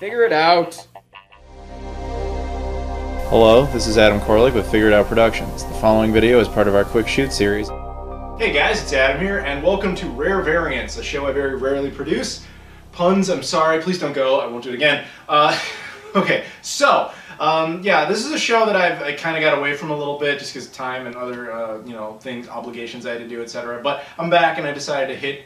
Figure it out. Hello, this is Adam Koralik with Figure It Out Productions. The following video is part of our Quick Shoot series. Hey guys, it's Adam here, and welcome to Rare Variants, a show I very rarely produce. Puns, I'm sorry, please don't go, I won't do it again. Uh, okay, so, um, yeah, this is a show that I've I kind of got away from a little bit just because of time and other, uh, you know, things, obligations I had to do, etc. But I'm back and I decided to hit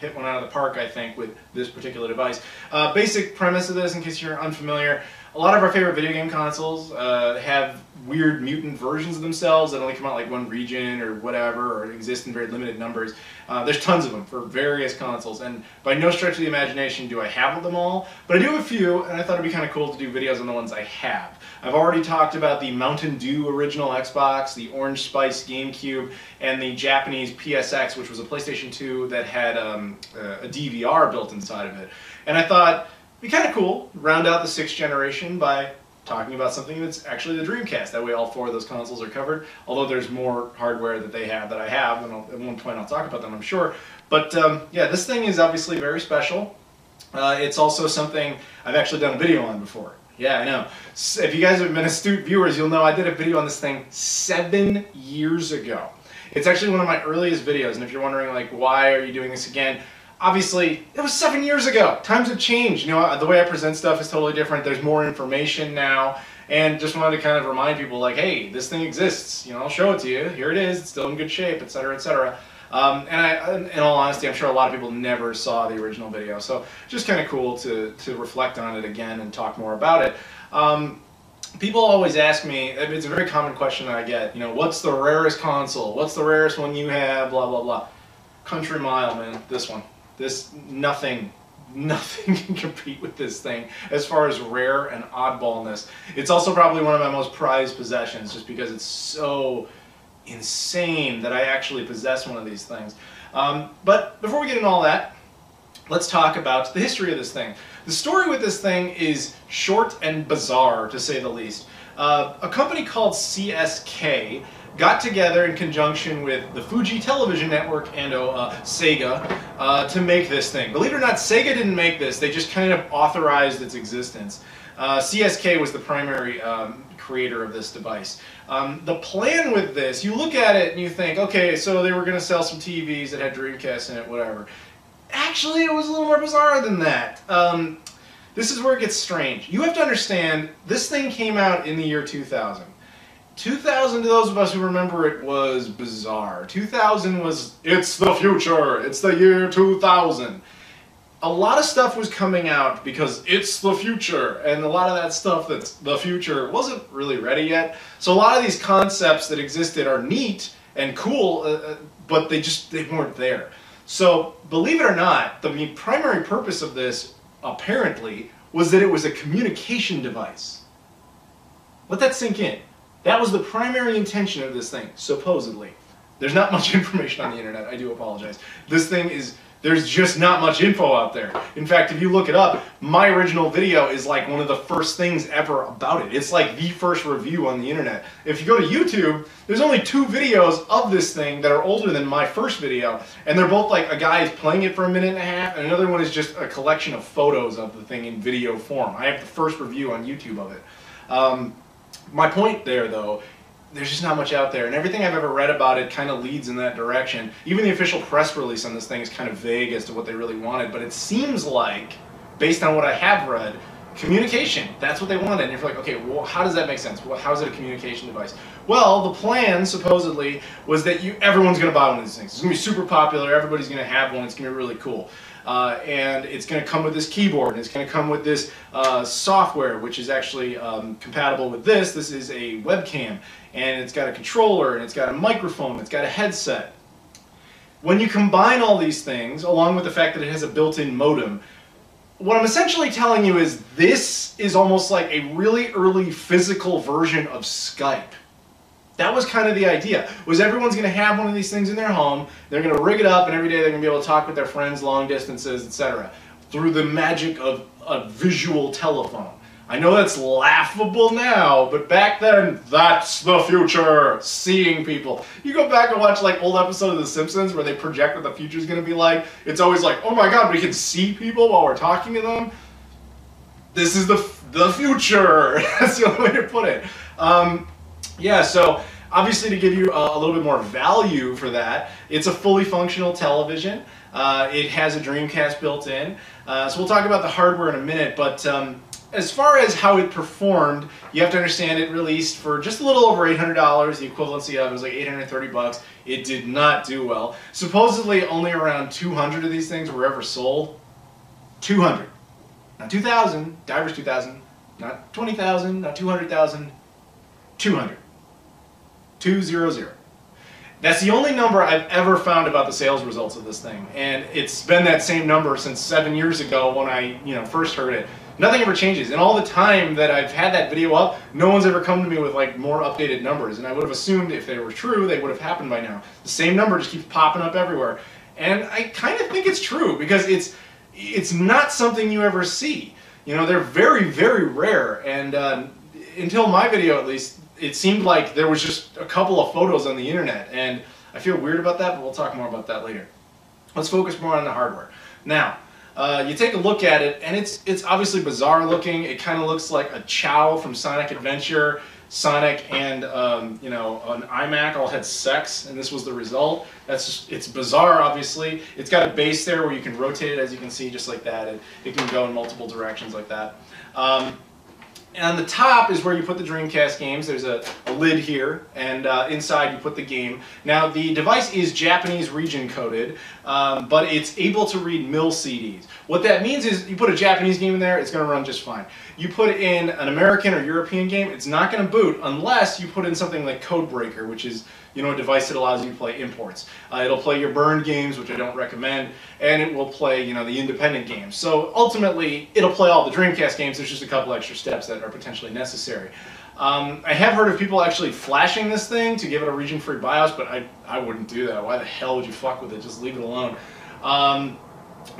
hit one out of the park, I think, with this particular device. Uh, basic premise of this, in case you're unfamiliar, a lot of our favorite video game consoles uh, have weird mutant versions of themselves that only come out like one region or whatever, or exist in very limited numbers. Uh, there's tons of them for various consoles, and by no stretch of the imagination do I have them all, but I do have a few, and I thought it'd be kind of cool to do videos on the ones I have. I've already talked about the Mountain Dew original Xbox, the Orange Spice GameCube, and the Japanese PSX, which was a PlayStation 2 that had um, a DVR built inside of it. And I thought, be kind of cool, round out the sixth generation by talking about something that's actually the Dreamcast. That way all four of those consoles are covered, although there's more hardware that they have that I have, and I'll, at one point I'll talk about them, I'm sure. But um, yeah, this thing is obviously very special. Uh, it's also something I've actually done a video on before. Yeah, I know. So if you guys have been astute viewers, you'll know I did a video on this thing seven years ago. It's actually one of my earliest videos, and if you're wondering, like, why are you doing this again? Obviously, it was seven years ago. Times have changed. You know, the way I present stuff is totally different. There's more information now. And just wanted to kind of remind people, like, hey, this thing exists. You know, I'll show it to you. Here it is. It's still in good shape, et etc., etc. Um, and I, in all honesty, I'm sure a lot of people never saw the original video. So just kind of cool to, to reflect on it again and talk more about it. Um, people always ask me, it's a very common question that I get, you know, what's the rarest console? What's the rarest one you have? Blah, blah, blah. Country Mile, man, this one. This nothing nothing can compete with this thing as far as rare and oddballness. It's also probably one of my most prized possessions just because it's so insane that I actually possess one of these things. Um, but before we get into all that, let's talk about the history of this thing. The story with this thing is short and bizarre, to say the least. Uh, a company called CSK got together in conjunction with the Fuji Television Network and uh, Sega uh, to make this thing. Believe it or not, Sega didn't make this. They just kind of authorized its existence. Uh, CSK was the primary um, creator of this device. Um, the plan with this, you look at it and you think, okay, so they were going to sell some TVs that had Dreamcast in it, whatever. Actually, it was a little more bizarre than that. Um, this is where it gets strange. You have to understand, this thing came out in the year 2000. 2000 to those of us who remember it was bizarre. 2000 was, it's the future, it's the year 2000. A lot of stuff was coming out because it's the future, and a lot of that stuff that's the future wasn't really ready yet. So a lot of these concepts that existed are neat and cool, uh, uh but they just they weren't there. So believe it or not, the primary purpose of this, apparently, was that it was a communication device. Let that sink in. That was the primary intention of this thing, supposedly. There's not much information on the internet, I do apologize. This thing is, there's just not much info out there. In fact, if you look it up, my original video is like one of the first things ever about it. It's like the first review on the internet. If you go to YouTube, there's only two videos of this thing that are older than my first video, and they're both like a guy is playing it for a minute and a half, and another one is just a collection of photos of the thing in video form. I have the first review on YouTube of it. Um, my point there, though, there's just not much out there, and everything I've ever read about it kind of leads in that direction. Even the official press release on this thing is kind of vague as to what they really wanted, but it seems like, based on what I have read, communication. That's what they wanted. And you're like, okay, well, how does that make sense? Well, how is it a communication device? Well, the plan supposedly was that you everyone's going to buy one of these things. It's going to be super popular. Everybody's going to have one. It's going to be really cool. Uh, and it's going to come with this keyboard, and it's going to come with this uh, software, which is actually um, compatible with this. This is a webcam, and it's got a controller, and it's got a microphone, it's got a headset. When you combine all these things, along with the fact that it has a built-in modem, what I'm essentially telling you is this is almost like a really early physical version of Skype. That was kind of the idea, was everyone's going to have one of these things in their home, they're going to rig it up, and every day they're going to be able to talk with their friends long distances, etc. Through the magic of a visual telephone. I know that's laughable now, but back then, that's the future. Seeing people. You go back and watch like old episodes of The Simpsons where they project what the future is going to be like. It's always like, oh my god, we can see people while we're talking to them. this is the the future. That's the only way to put it. Um, yeah, so obviously to give you a, a, little bit more value for that, it's a fully functional television. Uh, it has a Dreamcast built in. Uh, so we'll talk about the hardware in a minute, but um, as far as how it performed, you have to understand it released for just a little over $800. The equivalency of it was like 830 bucks. It did not do well. Supposedly only around 200 of these things were ever sold. 200. Not 2,000, Divers 2,000, not 20,000, not 200,000, 200. 200. That's the only number I've ever found about the sales results of this thing. And it's been that same number since seven years ago when I you know first heard it. Nothing ever changes. And all the time that I've had that video up, no one's ever come to me with like more updated numbers. And I would have assumed if they were true, they would have happened by now. The same number just keeps popping up everywhere. And I kind of think it's true because it's it's not something you ever see. You know, they're very, very rare. And uh, until my video, at least, it seemed like there was just a couple of photos on the internet. And I feel weird about that, but we'll talk more about that later. Let's focus more on the hardware. Now, uh, you take a look at it, and it's it's obviously bizarre looking. It kind of looks like a Chao from Sonic Adventure. Sonic and um, you know an iMac all had sex, and this was the result. That's just, it's bizarre, obviously. It's got a base there where you can rotate it, as you can see, just like that. It, it can go in multiple directions like that. Um, and on the top is where you put the Dreamcast games. There's a, a lid here, and uh, inside you put the game. Now, the device is Japanese region coded, um, but it's able to read MIL CDs. What that means is you put a Japanese game in there, it's going to run just fine. You put in an American or European game, it's not going to boot unless you put in something like Codebreaker, which is you know, a device that allows you to play imports. Uh, it'll play your burned games, which I don't recommend, and it will play, you know, the independent games. So ultimately, it'll play all the Dreamcast games. There's just a couple extra steps that are potentially necessary. Um, I have heard of people actually flashing this thing to give it a region-free BIOS, but I, I wouldn't do that. Why the hell would you fuck with it? Just leave it alone. Um,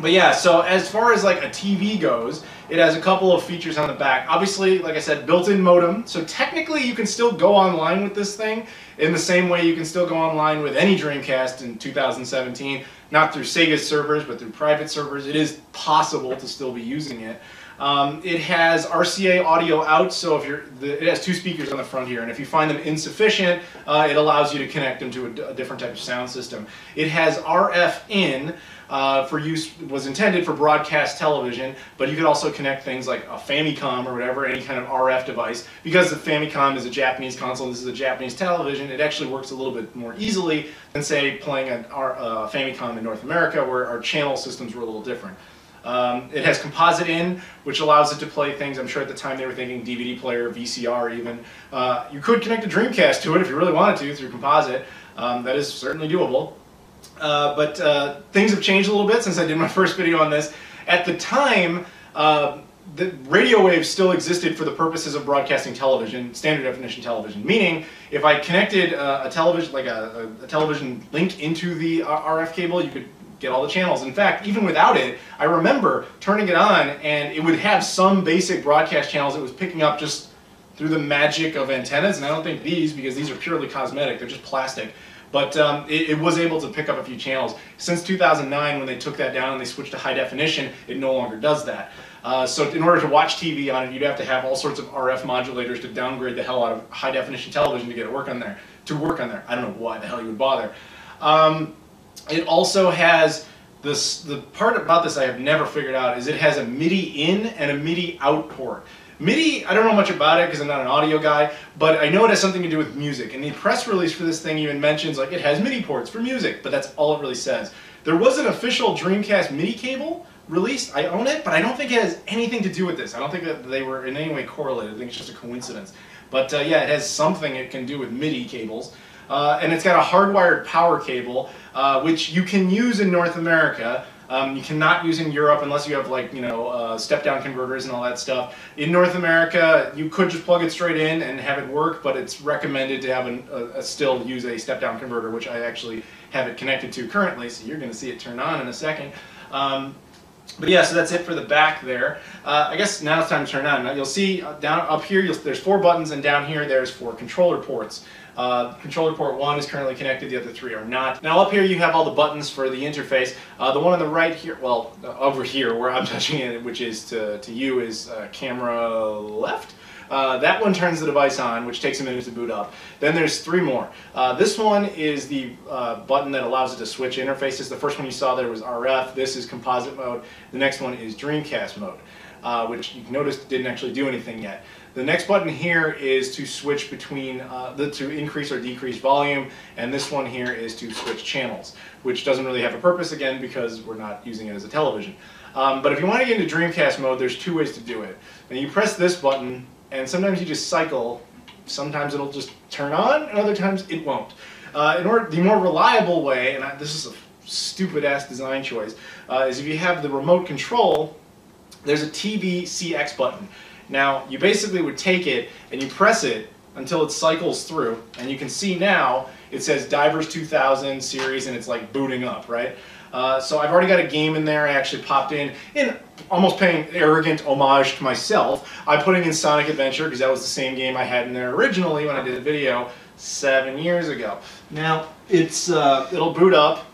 but yeah, so as far as like a TV goes, it has a couple of features on the back. Obviously, like I said, built-in modem. So technically you can still go online with this thing in the same way you can still go online with any Dreamcast in 2017. Not through Sega's servers, but through private servers. It is possible to still be using it. Um, it has RCA audio out, so if you're, the, it has two speakers on the front here, and if you find them insufficient, uh, it allows you to connect them to a, a, different type of sound system. It has RF in, uh, for use was intended for broadcast television, but you could also connect things like a Famicom or whatever, any kind of RF device. Because the Famicom is a Japanese console, this is a Japanese television, it actually works a little bit more easily than say playing a uh, Famicom in North America where our channel systems were a little different. Um, it has composite in, which allows it to play things. I'm sure at the time they were thinking DVD player, VCR even. Uh, you could connect a Dreamcast to it if you really wanted to through composite. Um, that is certainly doable. Uh, but uh, things have changed a little bit since I did my first video on this. At the time, uh, the radio waves still existed for the purposes of broadcasting television, standard definition television. Meaning, if I connected uh, a television, like a, a, television link into the uh, RF cable, you could get all the channels. In fact, even without it, I remember turning it on and it would have some basic broadcast channels it was picking up just through the magic of antennas. And I don't think these, because these are purely cosmetic, they're just plastic. But um, it, it, was able to pick up a few channels. Since 2009, when they took that down and they switched to high definition, it no longer does that. Uh, so in order to watch TV on it, you'd have to have all sorts of RF modulators to downgrade the hell out of high definition television to get it work on there. To work on there, I don't know why the hell you would bother. Um, it also has this. The part about this I have never figured out is it has a MIDI in and a MIDI out port. MIDI, I don't know much about it because I'm not an audio guy, but I know it has something to do with music. And the press release for this thing even mentions like it has MIDI ports for music, but that's all it really says. There was an official Dreamcast MIDI cable released. I own it, but I don't think it has anything to do with this. I don't think that they were in any way correlated. I think it's just a coincidence. But uh, yeah, it has something it can do with MIDI cables. Uh, and it's got a hardwired power cable, uh, which you can use in North America. Um, you cannot use in Europe unless you have like, you know, uh, step-down converters and all that stuff. In North America, you could just plug it straight in and have it work, but it's recommended to have an, a, a still use a step-down converter, which I actually have it connected to currently, so you're going to see it turn on in a second. Um, but yeah, so that's it for the back there. Uh, I guess now it's time to turn on. Now you'll see uh, down up here, there's four buttons, and down here there's four controller ports. Uh, controller port 1 is currently connected, the other three are not. Now up here you have all the buttons for the interface. Uh, the one on the right here, well, uh, over here where I'm touching it, which is to, to you, is uh, camera left. Uh, that one turns the device on, which takes a minute to boot up. Then there's three more. Uh, this one is the uh, button that allows it to switch interfaces. The first one you saw there was RF. This is composite mode. The next one is Dreamcast mode, uh, which you noticed didn't actually do anything yet. The next button here is to switch between, uh, the, to increase or decrease volume, and this one here is to switch channels, which doesn't really have a purpose again because we're not using it as a television. Um, but if you want to get into Dreamcast mode, there's two ways to do it. You press this button, and sometimes you just cycle. Sometimes it'll just turn on, and other times it won't. Uh, in order, the more reliable way, and I, this is a stupid ass design choice, uh, is if you have the remote control, there's a TV CX button. Now, you basically would take it and you press it until it cycles through, and you can see now it says Divers 2000 series and it's like booting up, right? Uh, so I've already got a game in there I actually popped in, in almost paying arrogant homage to myself. I'm putting in Sonic Adventure because that was the same game I had in there originally when I did the video seven years ago. Now, it's uh, it'll boot up,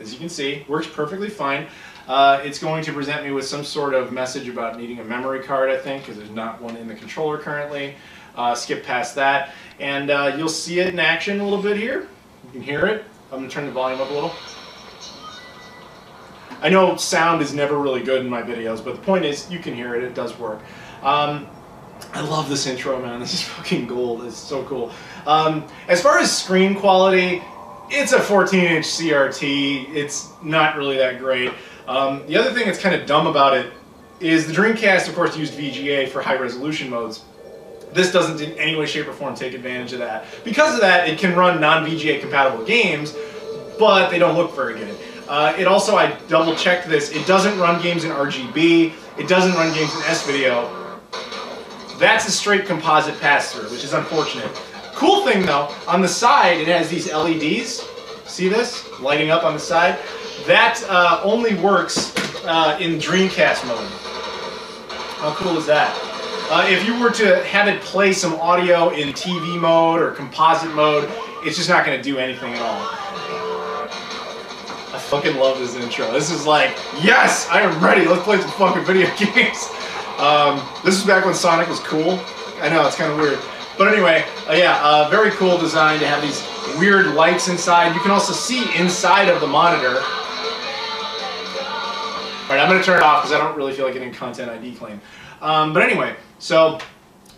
as you can see, works perfectly fine. Uh, it's going to present me with some sort of message about needing a memory card, I think, because there's not one in the controller currently. Uh, skip past that, and uh, you'll see it in action a little bit here. You can hear it. I'm going to turn the volume up a little. I know sound is never really good in my videos, but the point is, you can hear it. It does work. Um, I love this intro, man. This is fucking gold. It's so cool. Um, as far as screen quality, it's a 14-inch CRT. It's not really that great. Um, the other thing that's kind of dumb about it is the Dreamcast, of course, used VGA for high-resolution modes. This doesn't in any way, shape, or form take advantage of that. Because of that, it can run non-VGA compatible games, but they don't look very good. Uh, it also, I double checked this, it doesn't run games in RGB, it doesn't run games in S-Video. That's a straight composite pass-through, which is unfortunate. Cool thing though, on the side it has these LEDs. See this? Lighting up on the side. That uh, only works uh, in Dreamcast mode. How cool is that? Uh, if you were to have it play some audio in TV mode or composite mode, it's just not going to do anything at all. I fucking love this intro. This is like, yes, I am ready. Let's play some fucking video games. Um, this is back when Sonic was cool. I know, it's kind of weird. But anyway, uh, yeah, uh, very cool design to have these weird lights inside. You can also see inside of the monitor. All right, I'm going to turn it off because I don't really feel like getting content ID claim. Um, but anyway, so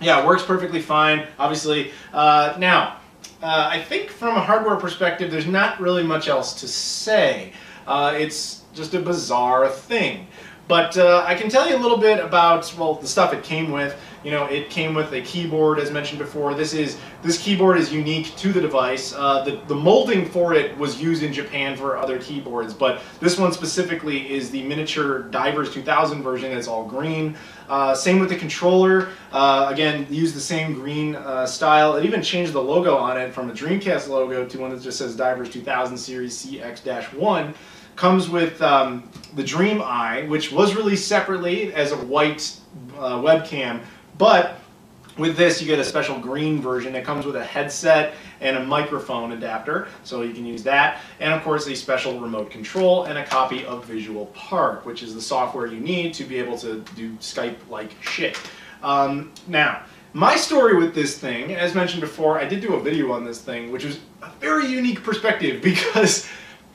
yeah, it works perfectly fine, obviously. Uh, now, uh, I think from a hardware perspective, there's not really much else to say. Uh, it's just a bizarre thing. But uh, I can tell you a little bit about, well, the stuff it came with. You know, it came with a keyboard, as mentioned before. This is this keyboard is unique to the device. Uh, the, the molding for it was used in Japan for other keyboards, but this one specifically is the miniature Divers 2000 version. It's all green. Uh, same with the controller. Uh, again, use the same green uh, style. It even changed the logo on it from a Dreamcast logo to one that just says Divers 2000 Series CX-1 comes with um, the Dream Eye, which was released separately as a white uh, webcam, but with this you get a special green version. that comes with a headset and a microphone adapter, so you can use that, and of course a special remote control and a copy of Visual Park, which is the software you need to be able to do Skype-like shit. Um, now, my story with this thing, as mentioned before, I did do a video on this thing, which was a very unique perspective because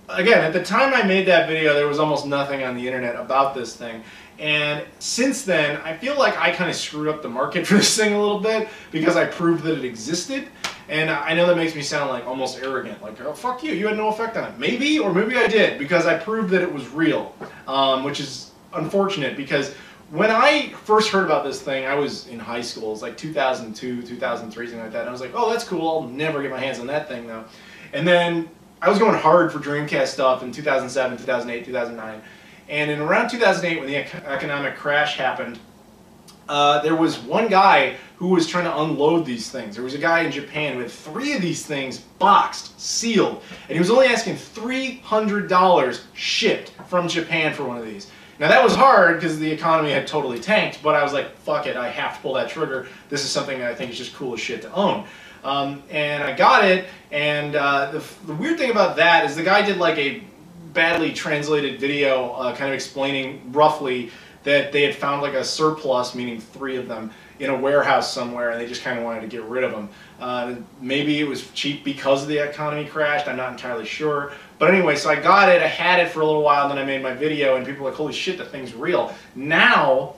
again, at the time I made that video, there was almost nothing on the internet about this thing. And since then, I feel like I kind of screwed up the market for this thing a little bit because I proved that it existed. And I know that makes me sound like almost arrogant, like, oh, fuck you, you had no effect on it. Maybe, or maybe I did, because I proved that it was real, um, which is unfortunate because when I first heard about this thing, I was in high school. It was like 2002, 2003, something like that. And I was like, oh, that's cool. I'll never get my hands on that thing, though. And then I was going hard for Dreamcast stuff in 2007, 2008, 2009. And in around 2008, when the economic crash happened, uh, there was one guy who was trying to unload these things. There was a guy in Japan with three of these things boxed, sealed, and he was only asking $300 shipped from Japan for one of these. Now that was hard because the economy had totally tanked, but I was like, fuck it, I have to pull that trigger. This is something I think is just cool as shit to own. Um, and I got it, and uh, the, the weird thing about that is the guy did like a badly translated video uh, kind of explaining roughly that they had found like a surplus, meaning three of them, in a warehouse somewhere, and they just kind of wanted to get rid of them. Uh, maybe it was cheap because of the economy crashed. I'm not entirely sure. But anyway, so I got it. I had it for a little while, then I made my video, and people were like, "Holy shit, the thing's real!" Now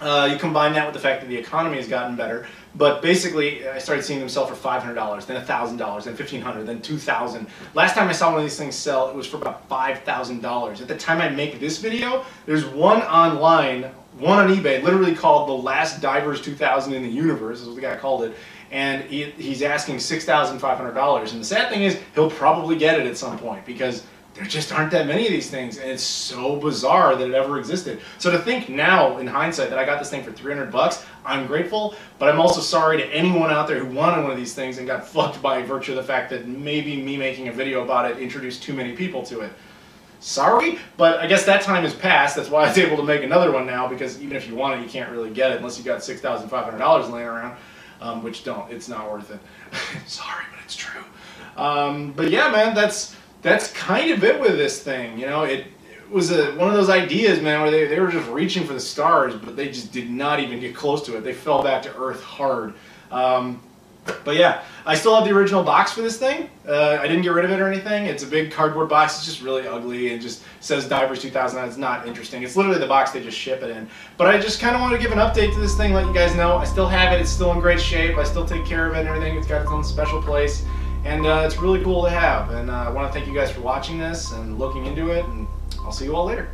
uh, you combine that with the fact that the economy has gotten better. But basically, I started seeing them sell for $500, then $1,000, then 1,500, then 2,000. Last time I saw one of these things sell, it was for about $5,000. At the time I make this video, there's one online, one on eBay, literally called the Last Divers 2000 in the Universe, is what the guy called it. And he, he's asking $6,500. And the sad thing is, he'll probably get it at some point because there just aren't that many of these things and it's so bizarre that it ever existed. So to think now in hindsight that i got this thing for 300 bucks i'm grateful but i'm also sorry to anyone out there who wanted one of these things and got fucked by virtue of the fact that maybe me making a video about it introduced too many people to it. Sorry but i guess that time has passed. That's why i was able to make another one now because even if you want it you can't really get it unless you got $6500 laying around um, which don't it's not worth it. Sorry but it's true. Um, but yeah man that's that's kind of it with this thing. You know, it, it was a, one of those ideas, man, where they, they were just reaching for the stars, but they just did not even get close to it. They fell back to earth hard. Um, but yeah, I still have the original box for this thing. Uh, I didn't get rid of it or anything. It's a big cardboard box. It's just really ugly and just says Divers 2000. It's not interesting. It's literally the box they just ship it in. But I just kind of want to give an update to this thing, let you guys know. I still have it. It's still in great shape. I still take care of it and everything. It's got its own special place and uh, it's really cool to have. And uh, I want to thank you guys for watching this and looking into it, and I'll see you all later.